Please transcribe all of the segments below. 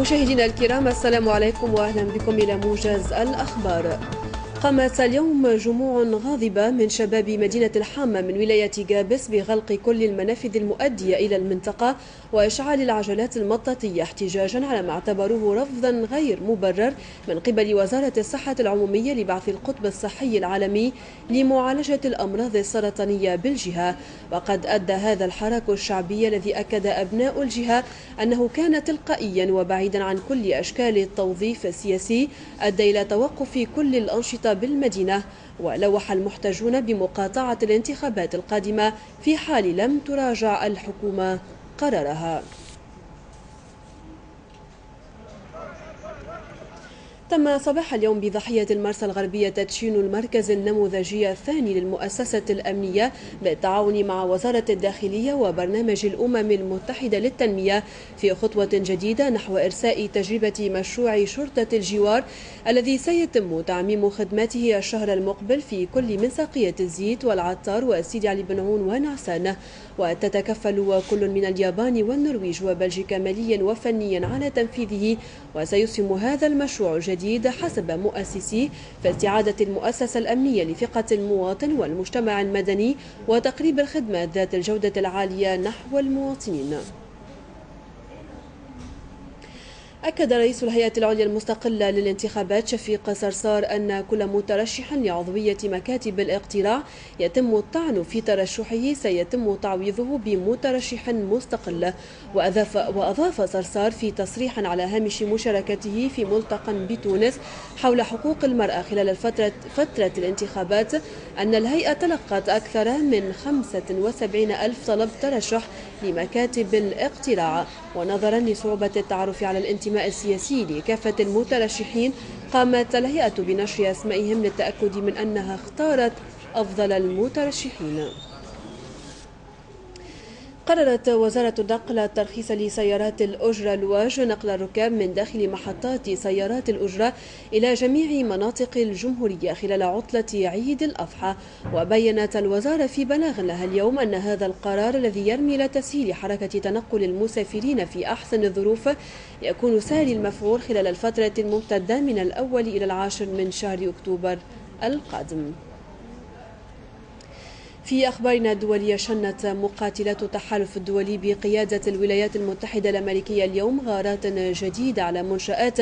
مشاهدينا الكرام السلام عليكم واهلا بكم إلى موجز الأخبار. قامت اليوم جموع غاضبة من شباب مدينة الحامة من ولاية جابس بغلق كل المنافذ المؤدية إلى المنطقة وإشعال العجلات المطاطية احتجاجا على ما اعتبروه رفضا غير مبرر من قبل وزارة الصحة العمومية لبعث القطب الصحي العالمي لمعالجة الأمراض السرطانية بالجهة. وقد أدى هذا الحراك الشعبي الذي أكد أبناء الجهة أنه كان تلقائيا وبعيدا عن كل أشكال التوظيف السياسي أدى إلى توقف كل الأنشطة بالمدينة ولوح المحتجون بمقاطعة الانتخابات القادمة في حال لم تراجع الحكومة قرارها. تم صباح اليوم بضحية المرسى الغربية تدشين المركز النموذجي الثاني للمؤسسة الأمنية بالتعاون مع وزارة الداخلية وبرنامج الأمم المتحدة للتنمية في خطوة جديدة نحو إرساء تجربة مشروع شرطة الجوار الذي سيتم تعميم خدماته الشهر المقبل في كل من ساقية الزيت والعطار وسيدي علي بن عون ونعسان. وتتكفل كل من اليابان والنرويج وبلجيكا ماليا وفنيا على تنفيذه وسيسهم هذا المشروع الجديد حسب مؤسسيه في استعادة المؤسسة الأمنية لثقة المواطن والمجتمع المدني وتقريب الخدمات ذات الجودة العالية نحو المواطنين. أكد رئيس الهيئة العليا المستقلة للانتخابات شفيق صرصار أن كل مترشح لعضوية مكاتب الاقتراع يتم الطعن في ترشحه سيتم تعويضه بمترشح مستقل. وأضاف, وأضاف صرصار في تصريح على هامش مشاركته في ملتقى بتونس حول حقوق المرأة خلال الفترة فترة الانتخابات أن الهيئة تلقت أكثر من 75 ألف طلب ترشح لمكاتب الاقتراع ونظرا لصعوبة التعرف على الانتماء السياسي لكافة المترشحين قامت الهيئة بنشر أسمائهم للتأكد من أنها اختارت أفضل المترشحين. قررت وزارة النقل الترخيص لسيارات الأجرة الواج نقل الركاب من داخل محطات سيارات الأجرة إلى جميع مناطق الجمهورية خلال عطلة عيد الأضحى. وبينت الوزارة في بلاغ لها اليوم أن هذا القرار الذي يرمي إلى تسهيل حركة تنقل المسافرين في أحسن الظروف يكون سهل المفعول خلال الفترة الممتدة من الأول إلى العاشر من شهر أكتوبر القادم. في أخبارنا الدولية شنت مقاتلات التحالف الدولي بقيادة الولايات المتحدة الأمريكية اليوم غارات جديدة على منشآت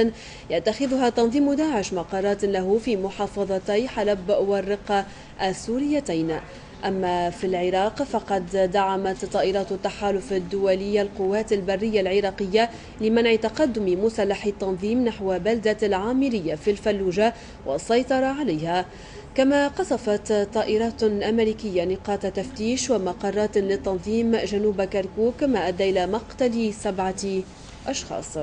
يتخذها تنظيم داعش مقرات له في محافظتي حلب والرقة السوريتين. أما في العراق فقد دعمت طائرات التحالف الدولي القوات البرية العراقية لمنع تقدم مسلح التنظيم نحو بلدة العامرية في الفلوجة والسيطرة عليها. كما قصفت طائرات أمريكية نقاط تفتيش ومقرات للتنظيم جنوب كركوك ما أدى إلى مقتل سبعة أشخاص.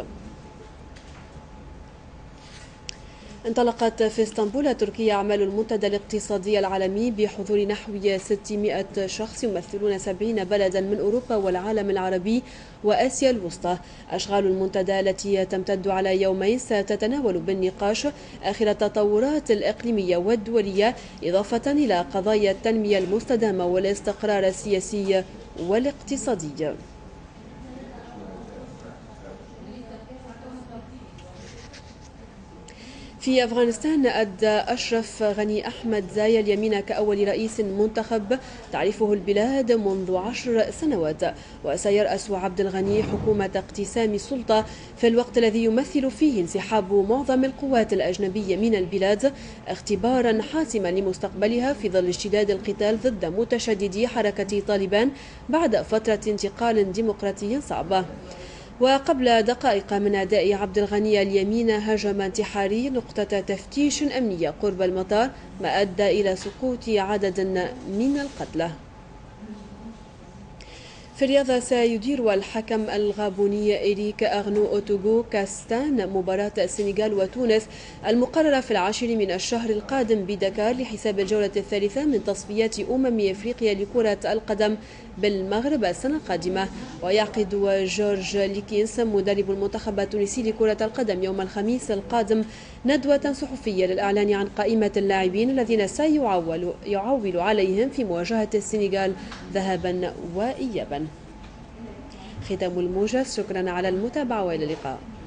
انطلقت في اسطنبول تركيا أعمال المنتدى الاقتصادي العالمي بحضور نحو 600 شخص يمثلون 70 بلدا من أوروبا والعالم العربي وآسيا الوسطى. أشغال المنتدى التي تمتد على يومين ستتناول بالنقاش آخر التطورات الإقليمية والدولية إضافة إلى قضايا التنمية المستدامة والاستقرار السياسي والاقتصادي. في أفغانستان أدى أشرف غني أحمد زايا اليمين كأول رئيس منتخب تعرفه البلاد منذ عشر سنوات. وسيرأس عبد الغني حكومة اقتسام السلطة في الوقت الذي يمثل فيه انسحاب معظم القوات الأجنبية من البلاد اختبارا حاسما لمستقبلها في ظل اشتداد القتال ضد متشددي حركة طالبان بعد فترة انتقال ديمقراطي صعبة. وقبل دقائق من أداء عبد الغني اليمين هجم انتحاري نقطة تفتيش أمنية قرب المطار ما أدى إلى سقوط عدد من القتلى. في الرياضة سيدير الحكم الغابوني إريك أغنو أوتوغو كاستان مباراة السنغال وتونس المقررة في العاشر من الشهر القادم بدكار لحساب الجولة الثالثة من تصفيات أمم إفريقيا لكرة القدم بالمغرب السنة القادمة. ويعقد جورج ليكينس مدرب المنتخب التونسي لكرة القدم يوم الخميس القادم ندوة صحفية للإعلان عن قائمة اللاعبين الذين سيعول يعول عليهم في مواجهة السنغال ذهابا وإيابا. ختام الموجز شكرا على المتابعة وإلى اللقاء.